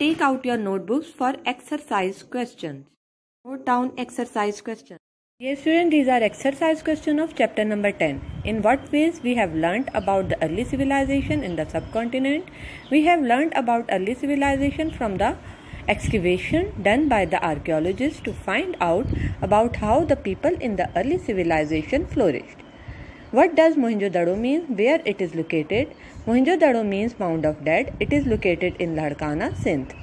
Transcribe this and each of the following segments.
take out your notebooks for exercise questions. Note down exercise questions. Dear students, these are exercise questions of chapter number 10. In what ways we have learnt about the early civilization in the subcontinent? We have learnt about early civilization from the excavation done by the archaeologists to find out about how the people in the early civilization flourished. What does Mohenjo-daro mean? Where it is located? Mohenjo-daro means Mound of Dead. It is located in Larkana, Sindh.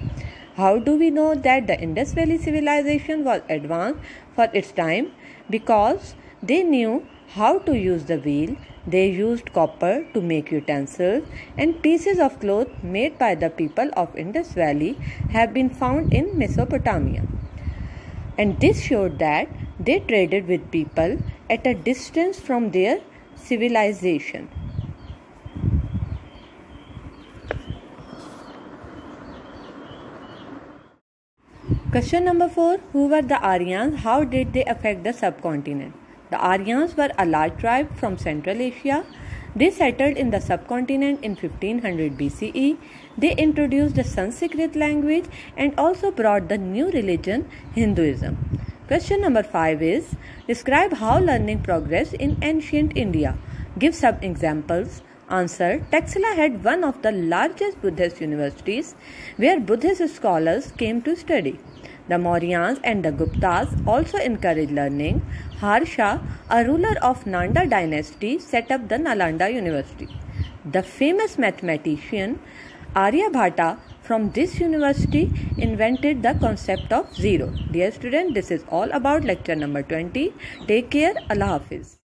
How do we know that the Indus Valley civilization was advanced for its time? Because they knew how to use the wheel. They used copper to make utensils, and pieces of cloth made by the people of Indus Valley have been found in Mesopotamia. And this showed that they traded with people at a distance from their civilization. Question number 4 Who were the Aryans? How did they affect the subcontinent? The Aryans were a large tribe from Central Asia. They settled in the subcontinent in 1500 BCE. They introduced the Sanskrit language and also brought the new religion Hinduism. Question number 5 is Describe how learning progressed in ancient India. Give some examples. Answer Taxila had one of the largest Buddhist universities where Buddhist scholars came to study. The Mauryans and the Guptas also encouraged learning. Harsha, a ruler of Nanda dynasty, set up the Nalanda University. The famous mathematician Aryabhata from this university invented the concept of zero. Dear student, this is all about lecture number 20. Take care. Allah Hafiz.